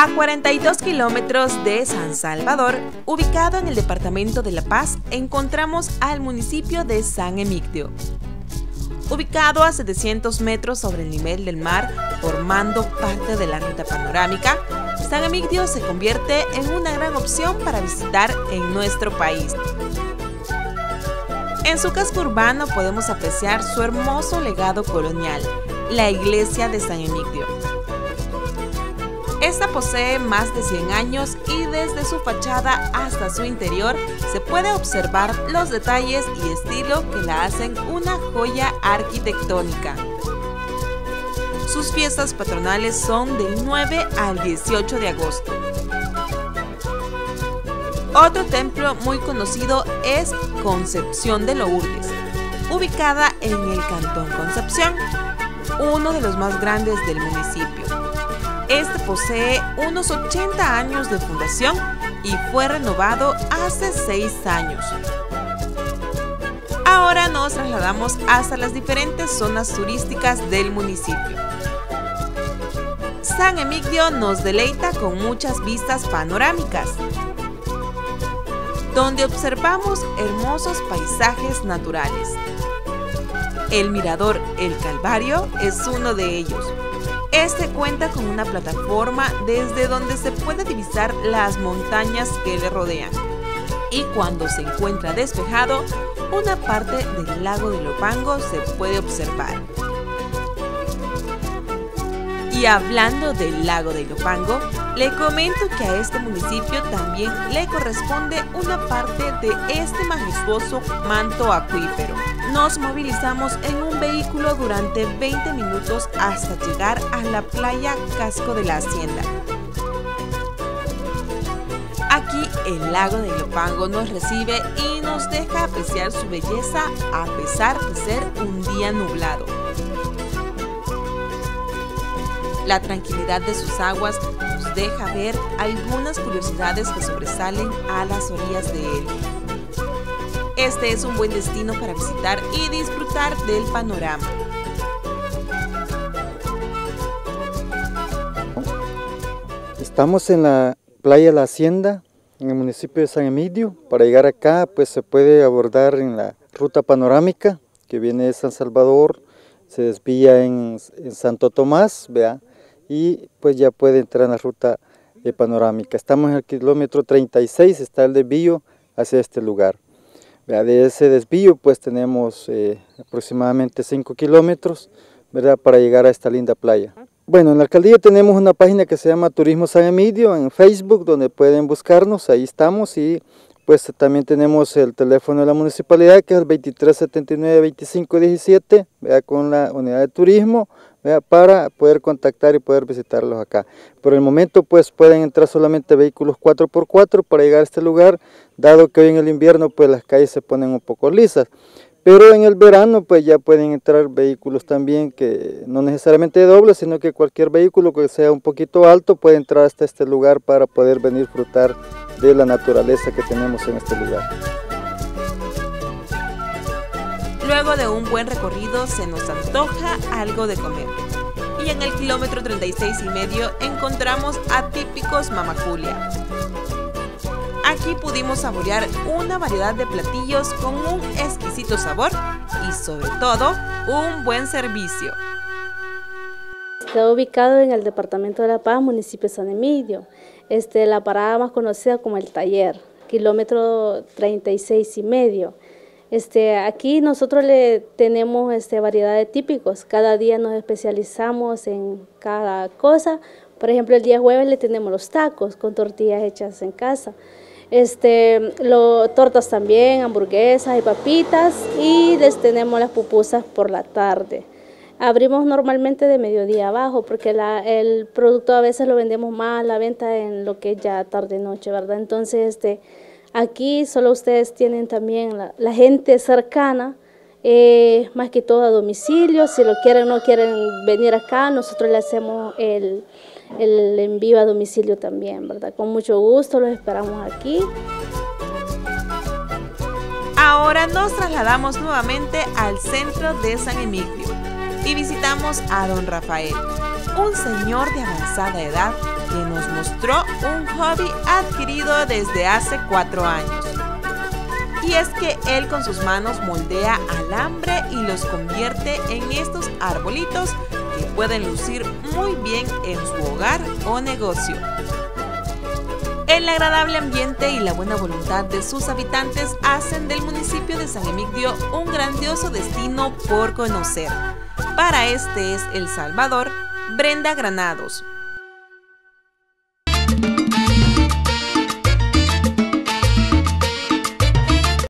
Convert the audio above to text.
A 42 kilómetros de San Salvador, ubicado en el departamento de La Paz, encontramos al municipio de San Emigdio. Ubicado a 700 metros sobre el nivel del mar, formando parte de la ruta panorámica, San Emigdio se convierte en una gran opción para visitar en nuestro país. En su casco urbano podemos apreciar su hermoso legado colonial, la iglesia de San Emigdio esta posee más de 100 años y desde su fachada hasta su interior se puede observar los detalles y estilo que la hacen una joya arquitectónica. Sus fiestas patronales son del 9 al 18 de agosto. Otro templo muy conocido es Concepción de Lourdes, ubicada en el Cantón Concepción, uno de los más grandes del municipio. Este posee unos 80 años de fundación y fue renovado hace 6 años. Ahora nos trasladamos hasta las diferentes zonas turísticas del municipio. San Emigdio nos deleita con muchas vistas panorámicas, donde observamos hermosos paisajes naturales. El mirador El Calvario es uno de ellos, este cuenta con una plataforma desde donde se puede divisar las montañas que le rodean. Y cuando se encuentra despejado, una parte del lago de Lopango se puede observar. Y hablando del lago de Lopango, le comento que a este municipio también le corresponde una parte de este majestuoso manto acuífero nos movilizamos en un vehículo durante 20 minutos hasta llegar a la playa Casco de la Hacienda. Aquí el lago de Lopango nos recibe y nos deja apreciar su belleza a pesar de ser un día nublado. La tranquilidad de sus aguas nos deja ver algunas curiosidades que sobresalen a las orillas de él. Este es un buen destino para visitar y disfrutar del panorama. Estamos en la playa La Hacienda, en el municipio de San Emidio. Para llegar acá pues se puede abordar en la ruta panorámica que viene de San Salvador, se desvía en, Santo Tomás, vea, y pues ya puede entrar en la ruta eh, panorámica. Estamos en el kilómetro 36, está el desvío hacia este lugar. De ese desvío pues tenemos eh, aproximadamente 5 kilómetros ¿verdad? para llegar a esta linda playa. Bueno, en la alcaldía tenemos una página que se llama Turismo San Emidio en Facebook donde pueden buscarnos, ahí estamos y pues también tenemos el teléfono de la municipalidad que es el 2379-2517 con la unidad de turismo para poder contactar y poder visitarlos acá. Por el momento pues pueden entrar solamente vehículos 4x4 para llegar a este lugar, dado que hoy en el invierno pues las calles se ponen un poco lisas. Pero en el verano pues ya pueden entrar vehículos también que no necesariamente dobles, sino que cualquier vehículo que sea un poquito alto puede entrar hasta este lugar para poder venir a disfrutar de la naturaleza que tenemos en este lugar. Luego de un buen recorrido se nos antoja algo de comer. Y en el kilómetro 36 y medio encontramos a típicos Mamaculia. Aquí pudimos saborear una variedad de platillos con un exquisito sabor y sobre todo un buen servicio. Está ubicado en el departamento de La Paz, municipio de San Emilio. Este, la parada más conocida como el taller, kilómetro 36 y medio. Este, aquí nosotros le tenemos este, variedad de típicos, cada día nos especializamos en cada cosa. Por ejemplo, el día jueves le tenemos los tacos con tortillas hechas en casa. Este, tortas también, hamburguesas y papitas y les tenemos las pupusas por la tarde. Abrimos normalmente de mediodía abajo porque la, el producto a veces lo vendemos más a la venta en lo que es ya tarde-noche, ¿verdad? Entonces, este, Aquí solo ustedes tienen también la, gente cercana, eh, más que todo a domicilio. Si lo quieren o no quieren venir acá, nosotros le hacemos el, el envío a domicilio también, ¿verdad? Con mucho gusto los esperamos aquí. Ahora nos trasladamos nuevamente al centro de San Emilio y visitamos a don Rafael, un señor de avanzada edad que nos mostró un hobby adquirido desde hace cuatro años. Y es que él con sus manos moldea alambre y los convierte en estos arbolitos que pueden lucir muy bien en su hogar o negocio. El agradable ambiente y la buena voluntad de sus habitantes hacen del municipio de San Emigdio un grandioso destino por conocer. Para este es El Salvador, Brenda Granados,